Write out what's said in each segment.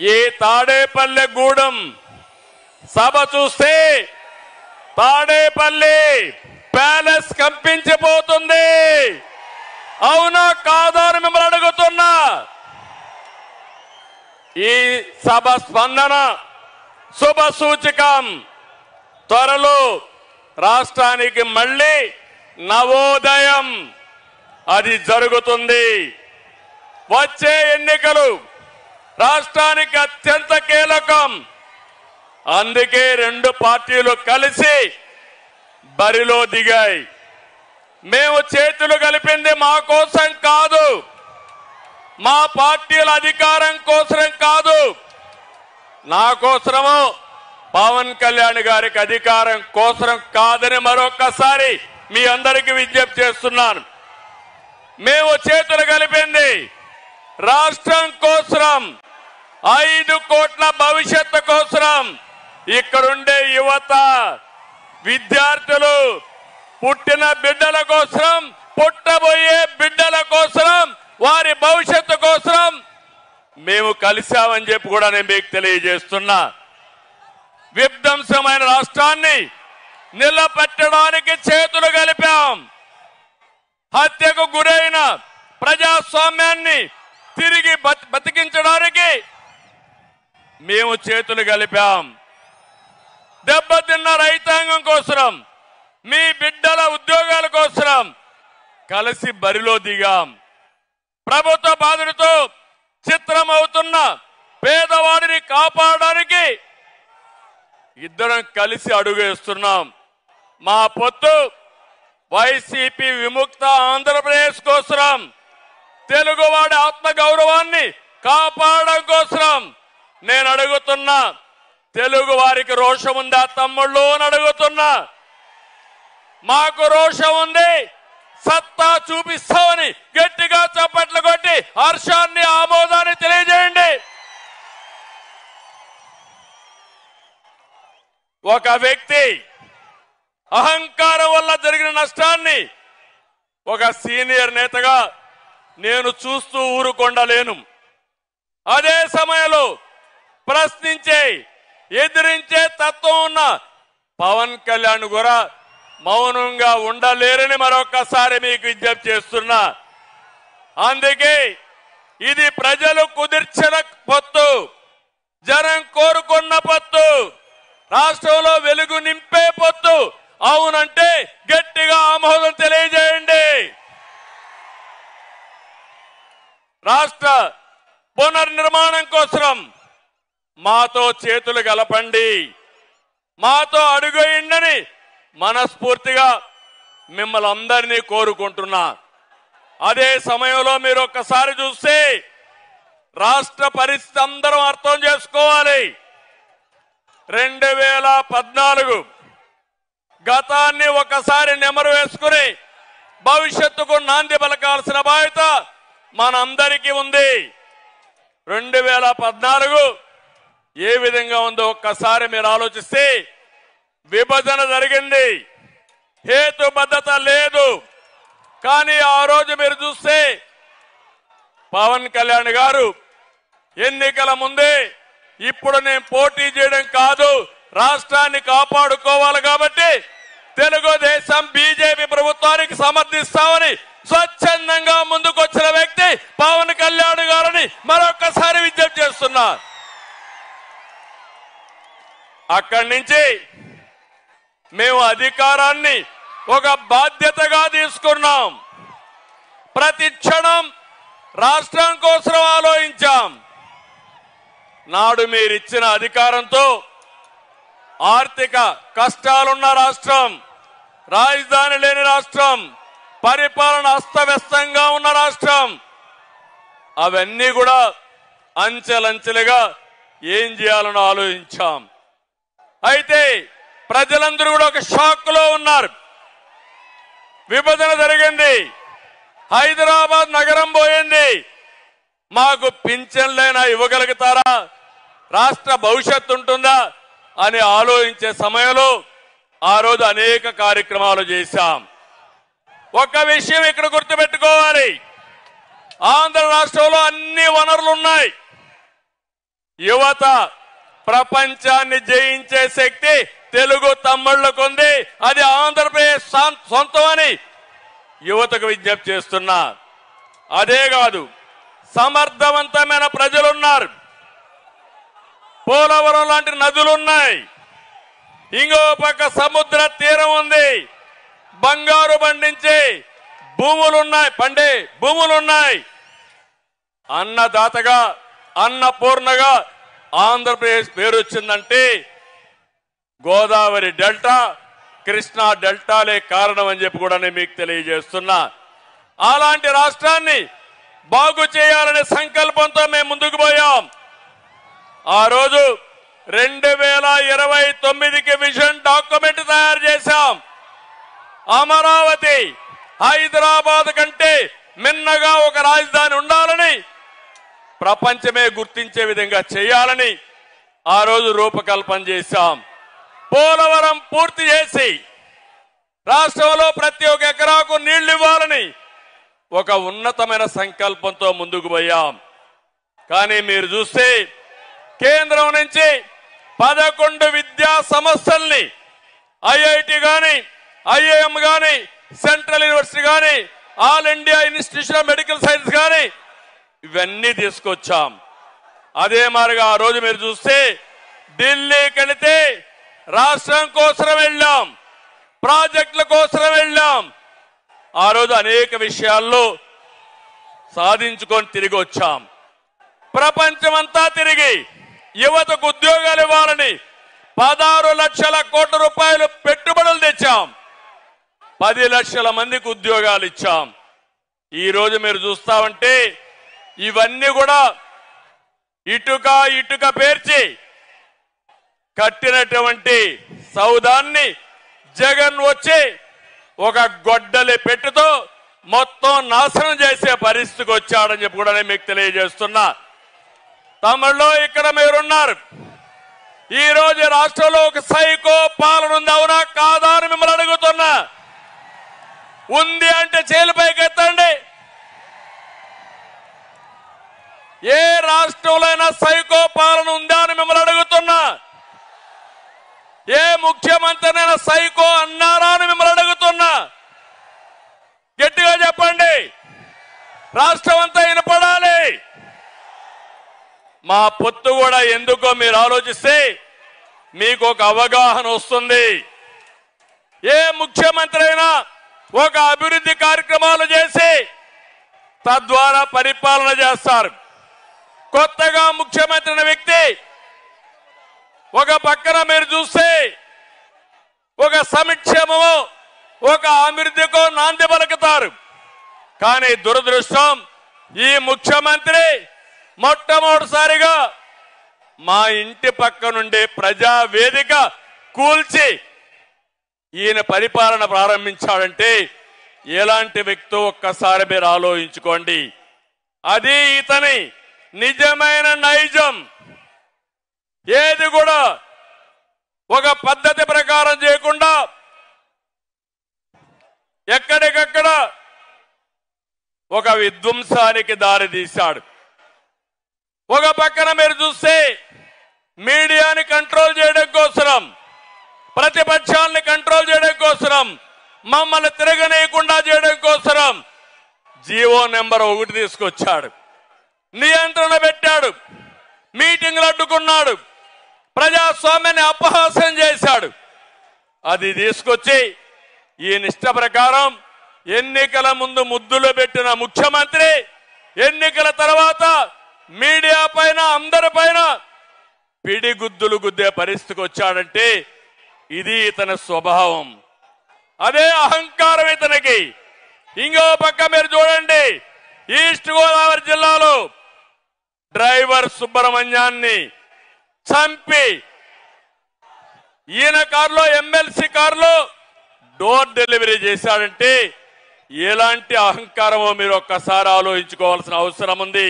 ఈ తాడేపల్లె గూడెం సభ చూస్తే తాడేపల్లి ప్యాలెస్ కంపించిపోతుంది. అవునా కాదా అని మిమ్మల్ని అడుగుతున్నా. ఈ సభ స్పందన శుభ సూచకం త్వరలో రాష్ట్రానికి మళ్ళీ నవోదయం. అది జరుగుతుంది. వచ్చే ఎన్నికలు రాష్ట్రానికి అత్యంత కీలకం. అందుకే రెండు పార్టీలు కలిసి బరిలో దిగాయి. మేము చేతులు కలిపింది మా కోసం కాదు. మా పార్టీల అధికారం కోసం కాదు. నా కోసము పవన్ కళ్యాణ్ గారికి అధికారం కోసం కాదని మరొకసారి మీ అందరికీ విజ్ఞప్తి చేస్తున్నాను. మేము చేతులు కలిపింది రాష్ట్రం కోసం ఐదు కోట్ల భవిష్యత్తు కోసం ఇక్కడుండే యువత విద్యార్థులు పుట్టిన బిడ్డల కోసం పుట్టబోయే బిడ్డల కోసం వారి భవిష్యత్తు కోసం మేము కలిశామని చెప్పి కూడా నేను మీకు తెలియజేస్తున్నా. విధ్వంసమైన రాష్ట్రాన్ని నిలబెట్టడానికి చేతులు కలిపాం. హత్యకు గురైన ప్రజాస్వామ్యాన్ని తిరిగి బతి- బతికించడానికి మేము చేతులు కలిపాం. దెబ్బతిన్న రైతాంగం కోసం మీ బిడ్డల ఉద్యోగాల కోసం కలిసి బరిలో దిగాం. ప్రభుత్వ బాధలతో చిత్రమవుతున్న పేదవాడిని కాపాడడానికి ఇద్దరం కలిసి అడుగేస్తున్నాం మా పొత్తు వైసీపీ విముక్త ఆంధ్రప్రదేశ్ కోసం తెలుగువాడి ఆత్మ గౌరవాన్ని కాపాడడం కోసం నేను అడుగుతున్నా తెలుగు వారికి రోషం ఉందా తమ్ముళ్ళు అని అడుగుతున్నా. మాకు రోషం ఉంది సత్తా చూపిస్తామని గట్టిగా చప్పట్లు కొట్టి హర్షాన్ని ఆమోదాన్ని తెలియజేయండి. ఒక వ్యక్తి అహంకారం వల్ల జరిగిన నష్టాన్ని ఒక సీనియర్ నేతగా నేను చూస్తూ ఊరుకొండలేను. అదే సమయంలో ప్రశ్నించే ఎదిరించే తత్వం ఉన్న పవన్ కళ్యాణ్ కూడా మౌనంగా ఉండలేరని మరొకసారి మీకు విజ్ఞప్తి చేస్తున్నా. అందుకే ఇది ప్రజలు కుదిర్చిన పొత్తు జనం కోరుకున్న పొత్తు రాష్ట్రంలో వెలుగు నింపే పొత్తు. అవునంటే గట్టిగా ఆమోదం తెలియజేయండి. రాష్ట్ర పునర్నిర్మాణం కోసం మాతో చేతులు కలపండి మాతో అడుగేయండని మనస్ఫూర్తిగా మిమ్మల్ని అందరినీ కోరుకుంటున్నా. అదే సమయంలో మీరు ఒక్కసారి చూస్తే రాష్ట్ర పరిస్థితి అందరం అర్థం చేసుకోవాలి. రెండు వేల పద్నాలుగు గతాన్ని ఒకసారి నెమరు వేసుకుని భవిష్యత్తుకు నాంది పలకాల్సిన బాధ్యత మనందరికీ ఉంది. రెండు వేల పద్నాలుగు ఏ విధంగా ఉందో ఒక్కసారి మీరు ఆలోచిస్తే విభజన జరిగింది. హేతుబద్ధత లేదు. కానీ ఆ రోజు మీరు చూస్తే పవన్ కళ్యాణ్ గారు ఎన్నికల ముందే ఇప్పుడు నేను పోటీ చేయడం కాదు రాష్ట్రాన్ని కాపాడుకోవాలి కాబట్టి తెలుగుదేశం బీజేపీ ప్రభుత్వానికి సమర్థిస్తామని స్వచ్ఛందంగా ముందుకొచ్చిన వ్యక్తి పవన్ కళ్యాణ్ గారని మరొకసారి విజ్ఞప్తి చేస్తున్నారు. అక్కడి నుంచి మేము అధికారాన్ని ఒక బాధ్యతగా తీసుకున్నాం. ప్రతి క్షణం రాష్ట్రం కోసం ఆలోచించాం. నాడు మీరిచ్చిన అధికారంతో ఆర్థిక కష్టాలున్న రాష్ట్రం రాజధాని లేని రాష్ట్రం పరిపాలన అస్తవ్యస్తంగా ఉన్న రాష్ట్రం అవన్నీ కూడా అంచెలంచెలుగా ఏం చేయాలని ఆలోచించాం. అయితే ప్రజలందరూ కూడా ఒక షాక్లో ఉన్నారు. విభజన జరిగింది. హైదరాబాద్ నగరం పోయింది. మాకు పింఛన్లైనా ఇవ్వగలుగుతారా? రాష్ట్ర భవిష్యత్తు ఉంటుందా? అని ఆలోచించే సమయంలో ఆ రోజు అనేక కార్యక్రమాలు చేశాం. ఒక విషయం ఇక్కడ గుర్తుపెట్టుకోవాలి. ఆంధ్ర రాష్ట్రంలో అన్ని వనరులు ఉన్నాయి యువత ప్రపంచాన్ని జయించే శక్తి తెలుగు తమ్ముళ్ళకుంది అది ఆంధ్రప్రదేశ్ సొం- సొంతమని యువతకు విజ్ఞప్తి చేస్తున్నా. అదే కాదు సమర్థవంతమైన ప్రజలున్నారు. పోలవరం లాంటి నదులున్నాయి. ఇంకో పక్క సముద్ర తీరం ఉంది. బంగారు పండించే భూములున్నాయి. పండే భూములున్నాయి. అన్నదాతగా అన్నపూర్ణగా ఆంధ్రప్రదేశ్ పేరు వచ్చిందంటే గోదావరి డెల్టా కృష్ణా డెల్టాలే కారణం అని చెప్పి కూడా నేను మీకు తెలియజేస్తున్నా. అలాంటి రాష్ట్రాన్ని బాగు చేయాలనే సంకల్పంతో మేము ముందుకు పోయాం. ఆ రోజు రెండు వేల ఇరవై తొమ్మిదికి విజన్ డాక్యుమెంట్ తయారు చేశాం. అమరావతి హైదరాబాద్ కంటే మిన్నగా ఒక రాజధాని ఉండాలని ప్రపంచమే గుర్తించే విధంగా చేయాలని ఆ రోజు రూపకల్పన చేశాం. పోలవరం పూర్తి చేసి రాష్ట్రంలో ప్రతి ఒక్క ఎకరాకు నీళ్ళు ఇవ్వాలని ఒక ఉన్నతమైన సంకల్పంతో ముందుకు పోయాం. కానీ మీరు చూస్తే కేంద్రం నుంచి పదకొండు విద్యా సంస్థల్ని ఐఐటి కానీ ఐఐఎం కానీ సెంట్రల్ యూనివర్సిటీ కానీ all India institution of medical science కానీ ఇవన్నీ తీసుకొచ్చాం. అదే మాదిరిగా ఆ రోజు మీరు చూస్తే ఢిల్లీకి వెళితే రాష్ట్రం కోసం వెళ్ళాం. ప్రాజెక్టుల కోసం వెళ్ళాం. ఆ రోజు అనేక విషయాల్లో సాధించుకొని తిరిగి వచ్చాం. ప్రపంచమంతా తిరిగి యువతకు ఉద్యోగాలు ఇవ్వాలని పదహారు లక్షల కోట్ల రూపాయలు పెట్టుబడులు తెచ్చాం. పది లక్షల మందికి ఉద్యోగాలు ఇచ్చాం. ఈ రోజు మీరు చూస్తామంటే ఇవన్నీ కూడా ఇటుక ఇటుక పేర్చి కట్టినటువంటి సౌదాన్ని జగన్ వచ్చి ఒక గొడ్డలి పెట్టుతో మొత్తం నాశనం చేసే పరిస్థితికి వచ్చాడని చెప్పి కూడా నేను మీకు తెలియజేస్తున్నా. తమిళలో ఇక్కడ మీరున్నారు. ఈ రోజు రాష్ట్రంలో ఒక సైకో పాలన ఉంది అవునా కాదా అని మిమ్మల్ని అడుగుతున్నా. ఉంది అంటే చేలిపైకి ఎత్తండి ఏ రాష్ట్రంలో అయినా సైకో పాలన ఉందా అని మిమ్మల్ని అడుగుతున్నా. ఏ ముఖ్యమంత్రినైనా సైకో అన్నారా అని మిమ్మల్ని అడుగుతున్నా. గట్టిగా చెప్పండి. రాష్ట్రం అంతా వినపడాలి. మా పొత్తు కూడా ఎందుకో మీరు ఆలోచిస్తే మీకు ఒక అవగాహన వస్తుంది. ఏ ముఖ్యమంత్రి అయినా ఒక అభివృద్ధి కార్యక్రమాలు చేసి తద్వారా పరిపాలన చేస్తారు. కొత్తగా ముఖ్యమంత్రి అయిన వ్యక్తి ఒక పక్కన మీరు చూస్తే ఒక సంక్షేమము ఒక అభివృద్ధికో నాంది పలుకుతారు. కానీ దురదృష్టం ఈ ముఖ్యమంత్రి మొట్టమొదటిసారిగా మా ఇంటి పక్క నుండి ప్రజా వేదిక కూల్చి ఈయన పరిపాలన ప్రారంభించాడంటే ఎలాంటి వ్యక్తి ఒక్కసారి మీరు ఆలోచించుకోండి. అది ఇతని నిజమైన నైజం. ఏది కూడా ఒక పద్ధతి ప్రకారం చేయకుండా ఎక్కడికక్కడ ఒక విధ్వంసానికి దారి తీశాడు. ఒక పక్కన మీరు చూస్తే మీడియాని కంట్రోల్ చేయడం కోసరం ప్రతిపక్షాన్ని కంట్రోల్ చేయడం కోసరం మమ్మల్ని తిరగనేయకుండా చేయడం కోసరం. జీవో నెంబర్ ఒకటి తీసుకొచ్చాడు. నియంత్రణ పెట్టాడు. మీటింగ్లు అడ్డుకున్నాడు. ప్రజాస్వామ్యాన్ని అపహాస్యం చేశాడు. అది తీసుకొచ్చి ఈ నిష్ట ప్రకారం ఎన్నికల ముందు ముద్దులు పెట్టిన ముఖ్యమంత్రి ఎన్నికల తర్వాత మీడియా పైన అందరి పైన పిడిగుద్దులు గుద్దే పరిస్థితికి వచ్చాడంటే ఇది ఇతని స్వభావం. అదే అహంకారం ఇతనికి. ఇంకో పక్క మీరు చూడండి ఈస్ట్ గోదావరి జిల్లాలో డ్రైవర్ సుబ్రహ్మణ్యాన్ని చంపి. ఈయన కారులో ఎమ్మెల్సీ కారులో డోర్ డెలివరీ చేశాడంటే ఎలాంటి అహంకారమో మీరు ఒక్కసారి ఆలోచించుకోవాల్సిన అవసరం ఉంది.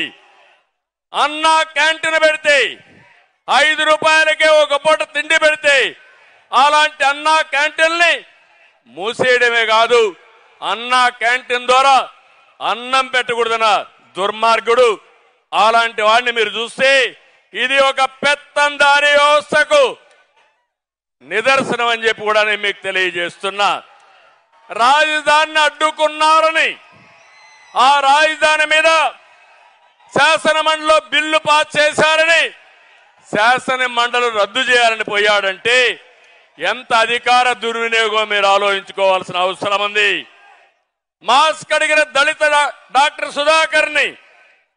అన్న క్యాంటీన్ పెడితే ఐదు రూపాయలకే ఒక పూట తిండి పెడితే అలాంటి అన్న క్యాంటీన్ని మూసేయడమే కాదు అన్న క్యాంటీన్ ద్వారా అన్నం పెట్టకూడదన్న దుర్మార్గుడు అలాంటి వాడిని మీరు చూస్తే ఇది ఒక పెత్తందారి వ్యవస్థకు నిదర్శనం అని చెప్పి కూడా నేను మీకు తెలియజేస్తున్నా. రాజధానిని అడ్డుకున్నారని ఆ రాజధాని మీద శాసనమండలిలో బిల్లు పాస్ చేశారని శాసన మండలి రద్దు చేయాలని పోయాడంటే ఎంత అధికార దుర్వినియోగం మీరు ఆలోచించుకోవాల్సిన అవసరం ఉంది. మాస్క్ అడిగిన దళిత డాక్టర్ సుధాకర్ని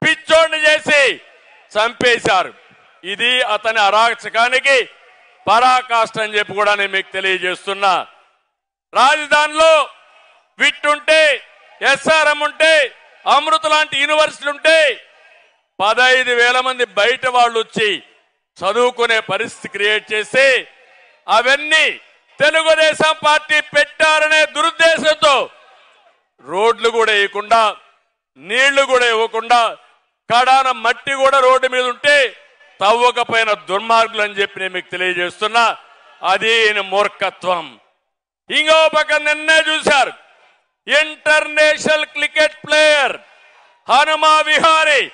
పిచ్చోడిని చేసి చంపేశారు. ఇది అతని అరాచకానికి పరాకాష్ట అని చెప్పి కూడా నేను మీకు తెలియజేస్తున్నా. రాజధానిలో విట్ ఉంటే ఎస్ఆర్ఎం ఉంటే అమృత లాంటి యూనివర్సిటీ ఉంటే పదహైదు వేల మంది బయట వాళ్ళు వచ్చి చదువుకునే పరిస్థితి క్రియేట్ చేసి అవన్నీ తెలుగుదేశం పార్టీ పెట్టారనే దురుద్దేశంతో రోడ్లు కూడా వేయకుండా నీళ్ళు కూడా ఇవ్వకుండా కడాన మట్టి కూడా రోడ్డు మీద ఉంటే తవ్వకపోయిన దుర్మార్గులు అని చెప్పి నేను మీకు తెలియజేస్తున్నా. అది మూర్ఖత్వం. ఇంకో పక్క నిన్నే చూశారు. International cricket player Hanuma Vihari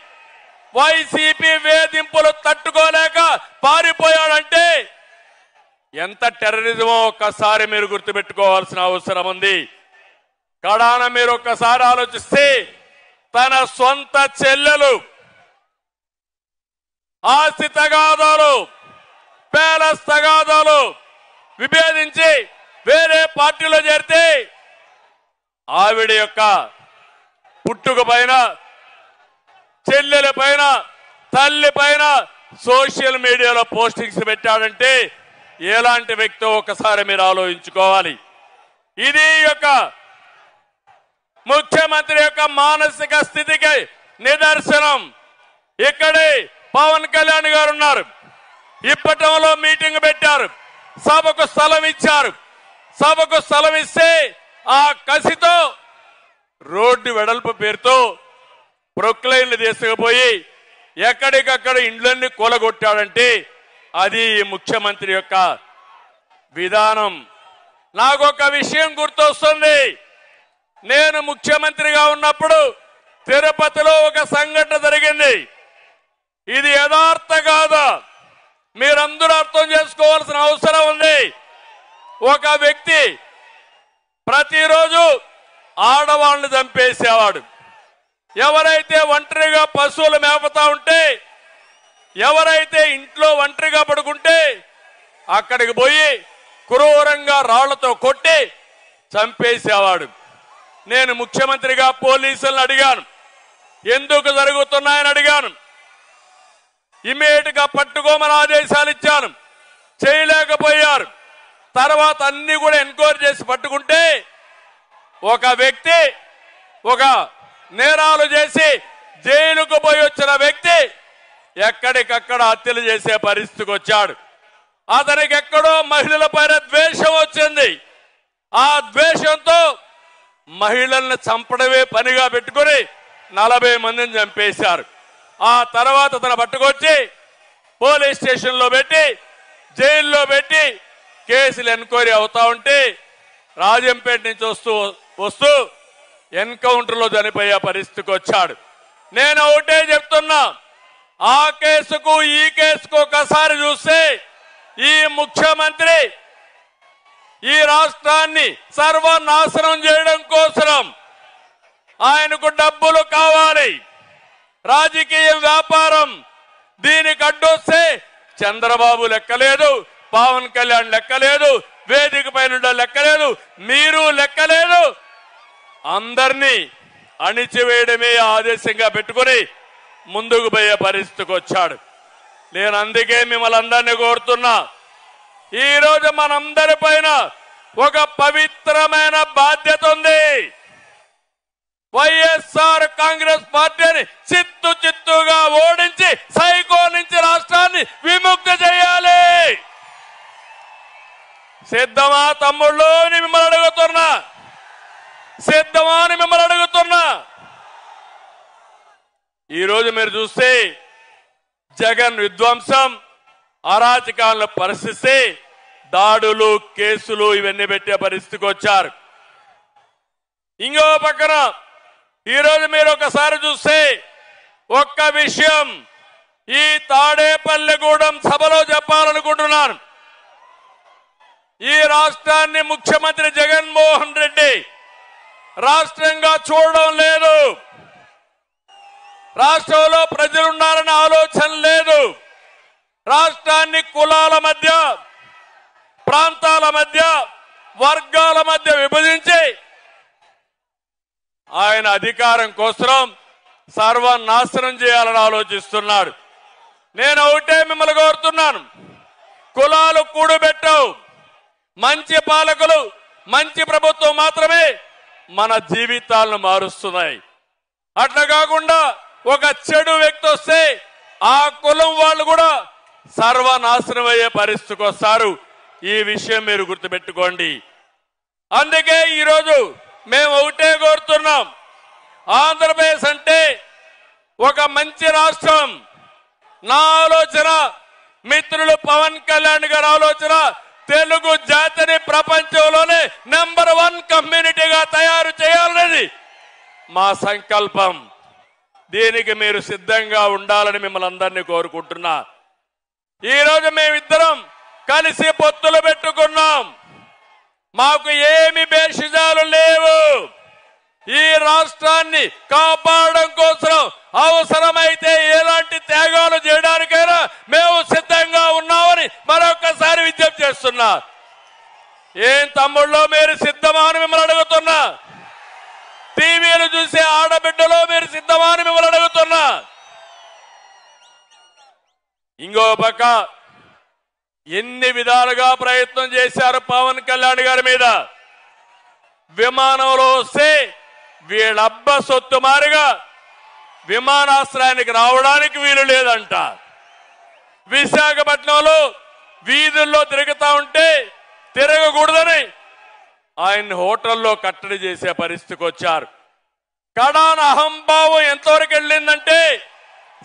YCP వేధింపులు తట్టుకోలేక పారిపోయాడంటే ఎంత టెర్రరిజమో ఒక్కసారి మీరు గుర్తుపెట్టుకోవాల్సిన అవసరం ఉంది. కడాన మీరు ఒక్కసారి ఆలోచిస్తే తన సొంత చెల్లెలు. ఆస్తి తగాదాలు ప్యాలెస్ తగాదాలు విభేదించి వేరే పార్టీలో చేరితే ఆవిడ యొక్క పుట్టుక పైన చెల్లెల పైన తల్లి పైన సోషల్ మీడియాలో పోస్టింగ్స్ పెట్టాడంటే ఎలాంటి వ్యక్తో ఒకసారి మీరు ఆలోచించుకోవాలి? ఇది యొక్క ముఖ్యమంత్రి యొక్క మానసిక స్థితికి నిదర్శనం. ఇక్కడే పవన్ కళ్యాణ్ గారు ఉన్నారు. ఇప్పటంలో మీటింగ్ పెట్టారు. సభకు స్థలం ఇచ్చారు. సభకు స్థలం ఇస్తే ఆ కసితో రోడ్డు వెడల్పు పేరుతో ప్రొక్లైన్లు తీసుకుపోయి ఎక్కడికక్కడ ఇండ్లన్నీ కూలగొట్టాడంటే అది ఈ ముఖ్యమంత్రి యొక్క విధానం. నాకు ఒక విషయం గుర్తొస్తుంది. నేను ముఖ్యమంత్రిగా ఉన్నప్పుడు తిరుపతిలో ఒక సంఘటన జరిగింది. ఇది యథార్థ కాదా? మీరందరూ అర్థం చేసుకోవాల్సిన అవసరం ఉంది. ఒక వ్యక్తి ప్రతిరోజు ఆడవాళ్ళని చంపేసేవాడు. ఎవరైతే ఒంటరిగా పశువులు మేపుతా ఉంటే ఎవరైతే ఇంట్లో ఒంటరిగా పడుకుంటే అక్కడికి పోయి క్రూరంగా రాళ్ళతో కొట్టి చంపేసేవాడు. నేను ముఖ్యమంత్రిగా పోలీసులను అడిగాను. ఎందుకు జరుగుతున్నాయని అడిగాను. ఇమీడియట్గా పట్టుకోమని ఆదేశాలు ఇచ్చాను. చేయలేకపోయారు. తర్వాత అన్ని కూడా ఎంక్వైరీ చేసి పట్టుకుంటే ఒక వ్యక్తి ఒక నేరాలు చేసి జైలుకు పోయి వచ్చిన వ్యక్తి ఎక్కడికక్కడ హత్యలు చేసే పరిస్థితికి వచ్చాడు. అతనికి ఎక్కడో మహిళల పైన ద్వేషం వచ్చింది. ఆ ద్వేషంతో మహిళల్ని చంపడమే పనిగా పెట్టుకుని నలభై మందిని చంపేశారు. ఆ తర్వాత తన పట్టుకొచ్చి పోలీస్ స్టేషన్లో పెట్టి జైల్లో పెట్టి కేసులు ఎన్క్వైరీ అవుతా ఉంటే రాజంపేట నుంచి వస్తూ వస్తూ ఎన్కౌంటర్లో చనిపోయే పరిస్థితికి వచ్చాడు. నేను ఒకటే చెప్తున్నా ఆ కేసుకు ఈ కేసుకు ఒకసారి చూస్తే ఈ ముఖ్యమంత్రి ఈ రాష్ట్రాన్ని సర్వనాశనం చేయడం కోసం ఆయనకు డబ్బులు కావాలి. రాజకీయ వ్యాపారం దీనికి అడ్డొస్తే చంద్రబాబు లెక్కలేదు పవన్ కళ్యాణ్ లెక్కలేదు వేదిక పైన లెక్కలేదు మీరు లెక్కలేదు. అందరినీ అణిచివేయడమే ఆదేశంగా పెట్టుకుని ముందుకు పోయే పరిస్థితికి వచ్చాడు. నేను అందుకే మిమ్మల్ని అందరినీ కోరుతున్నా. ఈ రోజు మనందరి పైన ఒక పవిత్రమైన బాధ్యత ఉంది. వైఎస్ఆర్ కాంగ్రెస్ పార్టీని చిత్తు చిత్తుగా ఓడించి సైకో నుంచి రాష్ట్రాన్ని విముక్తి చేయాలి. సిద్ధమా తమ్ముళ్ళు మిమ్మల్ని అడుగుతున్నా. సిద్ధమా అని మిమ్మల్ని అడుగుతున్నా. ఈ రోజు మీరు చూస్తే జగన్ విధ్వంసం అరాచకాలను పరిస్థితి దాడులు కేసులు ఇవన్నీ పెట్టే పరిస్థితికి వచ్చారు. ఇంకో పక్కన ఈరోజు మీరు ఒకసారి చూస్తే ఒక్క విషయం ఈ తాడేపల్లిగూడెం సభలో చెప్పాలనుకుంటున్నాను. ఈ రాష్ట్రాన్ని ముఖ్యమంత్రి జగన్మోహన్ రెడ్డి రాష్ట్రంగా చూడడం లేదు. రాష్ట్రంలో ప్రజలున్నారనే ఆలోచన లేదు. రాష్ట్రాన్ని కులాల మధ్య ప్రాంతాల మధ్య వర్గాల మధ్య విభజించి ఆయన అధికారం కోసం సర్వనాశనం చేయాలని ఆలోచిస్తున్నాడు. నేను ఒకటే మిమ్మల్ని కోరుతున్నాను. కులాలు కూడబెట్టవు. మంచి పాలకులు మంచి ప్రభుత్వం మాత్రమే మన జీవితాలను మారుస్తున్నాయి. అట్లా కాకుండా ఒక చెడు వ్యక్తి వస్తే ఆ కులం వాళ్ళు కూడా సర్వనాశనం అయ్యే పరిస్థితికి వస్తారు. ఈ విషయం మీరు గుర్తుపెట్టుకోండి. అందుకే ఈరోజు మేము ఒకటే కోరుతున్నాం. ఆంధ్రప్రదేశ్ అంటే ఒక మంచి రాష్ట్రం. నా ఆలోచన మిత్రులు పవన్ కళ్యాణ్ గారి ఆలోచన తెలుగు జాతిని ప్రపంచంలోనే నెంబర్ వన్ కమ్యూనిటీగా తయారు చేయాలనేది మా సంకల్పం. దీనికి మీరు సిద్ధంగా ఉండాలని మిమ్మల్ని అందరినీ కోరుకుంటున్నా. ఈ రోజు మేమిద్దరం కలిసి పొత్తులు పెట్టుకున్నాం. మాకు ఏమి భేషజాలు లేవు. ఈ రాష్ట్రాన్ని కాపాడడం కోసం అవసరమైతే ఎలాంటి త్యాగాలు చేయడానికైనా మేము సిద్ధంగా ఉన్నామని మరొకసారి విజ్ఞప్తి చేస్తున్నా. ఏం తమ్ముళ్ళో మీరు సిద్ధమా అని మిమ్మల్ని అడుగుతున్నా. టీవీలు చూసే ఆడబిడ్డలో మీరు సిద్ధమా అని మిమ్మల్ని అడుగుతున్నా. ఇంకో పక్క ఎన్ని విధాలుగా ప్రయత్నం చేశారు పవన్ కళ్యాణ్ గారి మీద? విమానంలో వస్తే వీళ్ళబ్బ సొత్తు మారిగా విమానాశ్రయానికి రావడానికి వీలు లేదంట. విశాఖపట్నంలో వీధుల్లో తిరుగుతా ఉంటే తిరగకూడదని ఆయన్ని హోటల్లో కట్టడి చేసే పరిస్థితికి వచ్చారు. కడాన అహంభావం ఎంతవరకు వెళ్ళిందంటే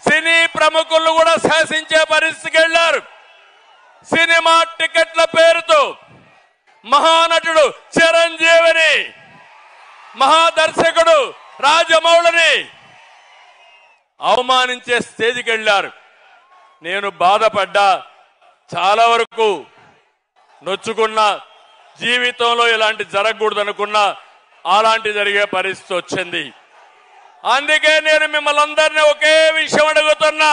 సినీ ప్రముఖులు కూడా శాసించే పరిస్థితికి వెళ్ళారు. సినిమా టికెట్ల పేరుతో మహానటుడు చిరంజీవిని మహాదర్శకుడు రాజమౌళిని అవమానించే స్టేజ్కి వెళ్ళారు. నేను బాధపడ్డా చాలా వరకు నొచ్చుకున్న జీవితంలో ఇలాంటి జరగకూడదు అనుకున్నా అలాంటి జరిగే పరిస్థితి వచ్చింది. అందుకే నేను మిమ్మల్ని అందరినీ ఒకే విషయం అడుగుతున్నా.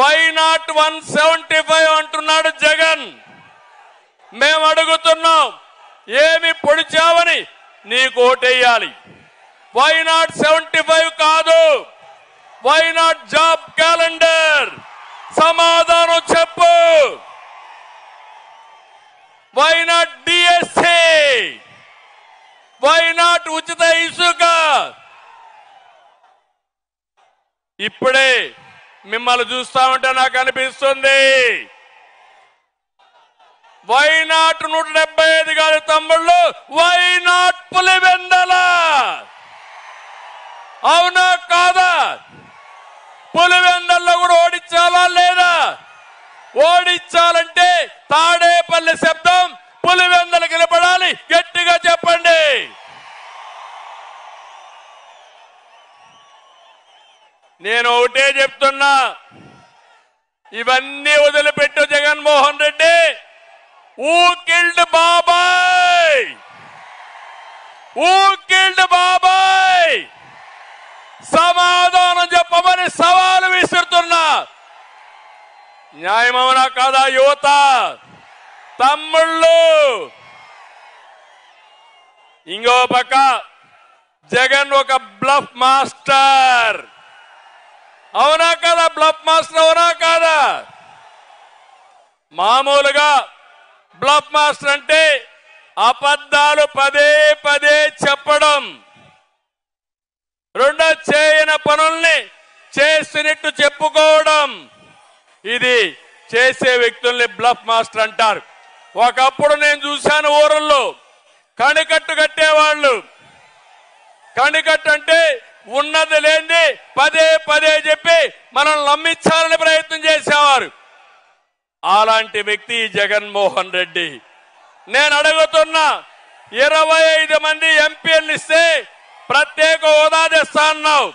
Why not one seventy five అంటున్నాడు జగన్? మేము అడుగుతున్నాం ఏమి పొడిచావని నీకు ఓటేయాలి. వై నాట్ సెవెంటీ ఫైవ్ కాదు? వై నాట్ జాబ్ క్యాలెండర్ సమాధానం చెప్పు. Why not DSC why not ఉచిత ఇసుక? ఇప్పుడే మిమ్మల్ని చూస్తా ఉంటే నాకు అనిపిస్తుంది. వై నాట్ నూట డెబ్బై ఐదు గారి తమ్ముళ్ళు వై నాట్ పులివెందల అవునా కాదా? పులివెందల్లో కూడా ఓడించాలా లేదా? ఓడించాలంటే తాడేపల్లి శబ్దం పులివెందలు నిలబడాలి గట్టిగా చెప్పండి. నేను ఒకటే చెప్తున్నా. ఇవన్నీ వదిలిపెట్టు జగన్మోహన్ రెడ్డి. ఊ కిల్డ్ బాబాయ్. ఊ కిల్డ్ బాబాయ్. సమాధానం చెప్పమని సవాలు విసురుతున్నా. న్యాయమవునా కాదా యువత? తమ్ముళ్ళు. ఇంకో పక్క జగన్ ఒక బ్లఫ్ మాస్టర్. అవునా కదా? బ్లఫ్ మాస్టర్ అవునా కాదా? మామూలుగా బ్లఫ్ మాస్టర్ అంటే అబద్ధాలు పదే పదే చెప్పడం. రెండో చేయని పనుల్ని చేసినట్టు చెప్పుకోవడం. ఇది చేసే వ్యక్తుల్ని బ్లఫ్ మాస్టర్ అంటారు. ఒకప్పుడు నేను చూశాను ఊరల్లో. కణికట్టు కట్టేవాళ్ళు. కణికట్టు అంటే ఉన్నది లేని పదే పదే చెప్పి మనం నమ్మించాలని ప్రయత్నం చేసేవారు. అలాంటి వ్యక్తి జగన్మోహన్ రెడ్డి. నేను అడుగుతున్నా ఇరవై ఐదు మంది ఎంపీలు ఇస్తే ప్రత్యేక హోదా తెస్తా అన్నావు.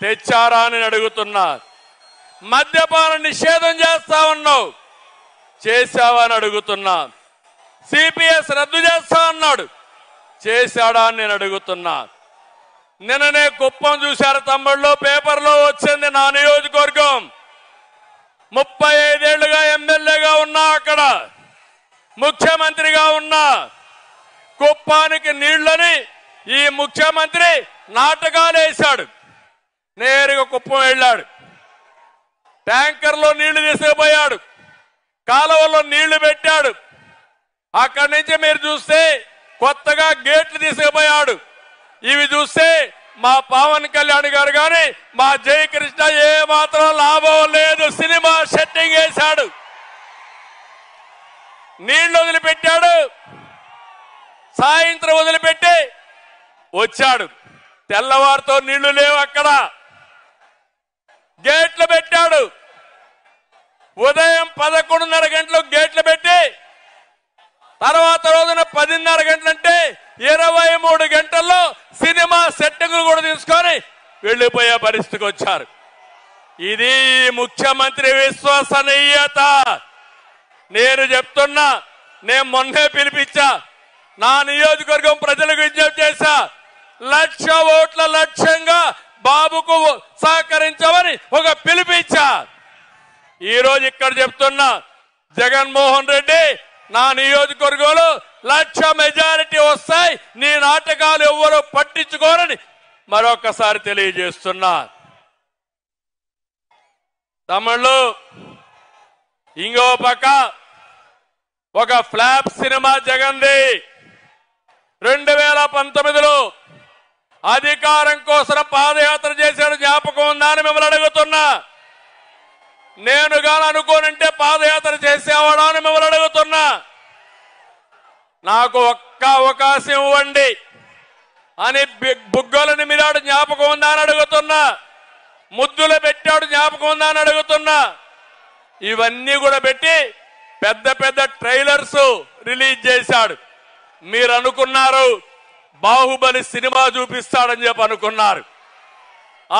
తెచ్చారా అని అడుగుతున్నా. మద్యపాన నిషేధం చేస్తా ఉన్నావు చేశావా అని అడుగుతున్నా. సిపిఎస్ రద్దు చేస్తా అన్నాడు. చేశాడా అని నేను అడుగుతున్నా. నిన్ననే కుప్పం చూశారు తమ్ముళ్ళు. పేపర్లో వచ్చింది నా నియోజకవర్గం. ముప్పై ఐదేళ్ళుగా ఎమ్మెల్యేగా ఉన్నా అక్కడ. ముఖ్యమంత్రిగా ఉన్నా. కుప్పానికి నీళ్ళని ఈ ముఖ్యమంత్రి నాటకాలు వేశాడు. నేరుగా కుప్పం వెళ్ళాడు. ట్యాంకర్లో నీళ్ళు తీసుకుపోయాడు. కాలువలో నీళ్ళు పెట్టాడు. అక్కడి నుంచి మీరు చూస్తే కొత్తగా గేట్లు తీసుకుపోయాడు. ఇవి చూస్తే మా పవన్ కళ్యాణ్ గారు కానీ మా జయకృష్ణ ఏ మాత్రం లాభం లేదు. సినిమా సెట్టింగ్ వేశాడు. నీళ్ళు వదిలిపెట్టాడు. సాయంత్రం వదిలిపెట్టి వచ్చాడు. తెల్లవారితో నీళ్ళు లేవు అక్కడ. గేట్లు పెట్టాడు. ఉదయం పదకొండున్నర గంటలకు గేట్లు పెట్టి తర్వాత రోజున పదిన్నర గంటలంటే ఇరవై మూడు గంటల్లో సినిమా సెట్టింగ్లు కూడా తీసుకొని వెళ్ళిపోయే పరిస్థితికి వచ్చారు. ఇది ముఖ్యమంత్రి విశ్వసనీయత. నేను చెప్తున్నా నేను మొన్నే పిలిపించా నా నియోజకవర్గం ప్రజలకు విజ్ఞప్తి చేశా లక్ష ఓట్ల లక్ష్యంగా బాబుకు సహకరించమని ఒక పిలిపించా. ఈరోజు ఇక్కడ చెప్తున్నా జగన్మోహన్ రెడ్డి నా నియోజకవర్గంలో లక్ష మెజారిటీ వస్తాయి. నీ నాటకాలు ఎవ్వరూ పట్టించుకోరని మరొకసారి తెలియజేస్తున్నా. తమిళ్ళు ఇంకో పక్క ఒక ఫ్లాప్ సినిమా జగన్ది. రెండు వేల పంతొమ్మిదిలో అధికారం కోసం పాదయాత్ర చేశాడు జ్ఞాపకం ఉందా అని మిమ్మల్ని అడుగుతున్నా. నేను గాని అనుకోనంటే పాదయాత్ర చేసేవాడా అని మిమ్మల్ని అడుగుతున్నా. నాకు ఒక్క అవకాశం ఇవ్వండి అని బి- బుగ్గలని మీరాడు జ్ఞాపకం ఉందా అని అడుగుతున్నా. ముద్దులు పెట్టాడు జ్ఞాపకం ఉందా అని అడుగుతున్నా. ఇవన్నీ కూడా పెట్టి పెద్ద పెద్ద ట్రైలర్స్ రిలీజ్ చేశాడు. మీరు అనుకున్నారు బాహుబలి సినిమా చూపిస్తాడని చెప్పి అనుకున్నారు.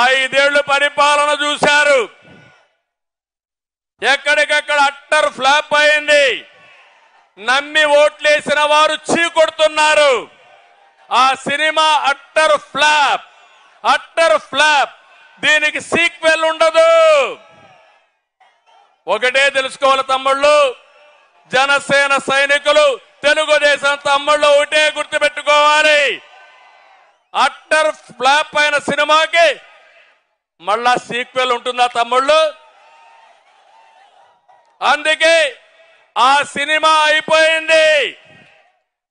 ఐదేళ్ళు పరిపాలన చూశారు. ఎక్కడికక్కడ అట్టర్ ఫ్లాప్ అయింది. నమ్మి ఓట్లేసిన వారు చీకొడుతున్నారు. ఆ cinema utter flop utter flop. దీనికి సీక్వెల్ ఉండదు. ఒకటే తెలుసుకోవాలి తమ్ముళ్ళు జనసేన సైనికులు తెలుగుదేశం తమ్ముళ్ళు ఒకటే గుర్తుపెట్టుకోవాలి. అట్టర్ ఫ్లాప్ అయిన సినిమాకి మళ్ళా సీక్వెల్ ఉంటుందా తమ్ముళ్ళు? అందుకే ఆ సినిమా అయిపోయింది.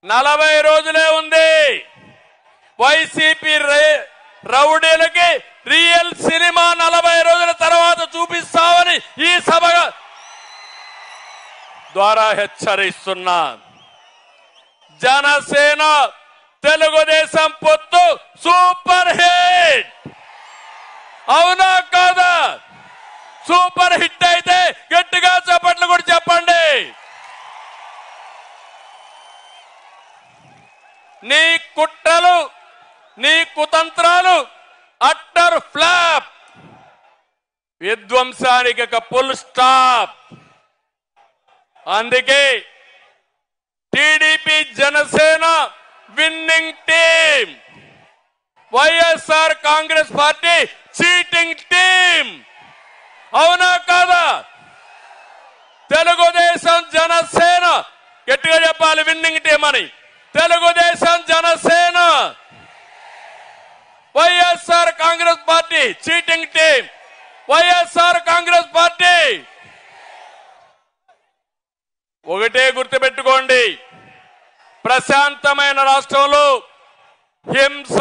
నలభై రోజులే ఉంది. వైసీపీ రే- రౌడీలకి రియల్ సినిమా నలభై రోజుల తర్వాత చూపిస్తామని ఈ సభ ద్వారా హెచ్చరిస్తున్నా. జనసేన తెలుగుదేశం పొత్తు సూపర్ హిట్. అవునా కాదా? సూపర్ హిట్ అయితే గట్టిగా చప్పట్లు కూడా చెప్పండి. నీ కుట్రలు నీ కుతంత్రాలు అట్టర్ ఫ్లాప్. విధ్వంసానికి ఒక ఫుల్ స్టాప్. అందుకే TDP Janasena winning team YSR Congress party cheating team అవునా కాదా? తెలుగుదేశం జనసేన గట్టిగా చెప్పాలి విన్నింగ్ టీం అని. Telugu Desam Janasena. YSR Congress party cheating team YSR Congress party. ఒకటే గుర్తుపెట్టుకోండి ప్రశాంతమైన రాష్ట్రంలో హింస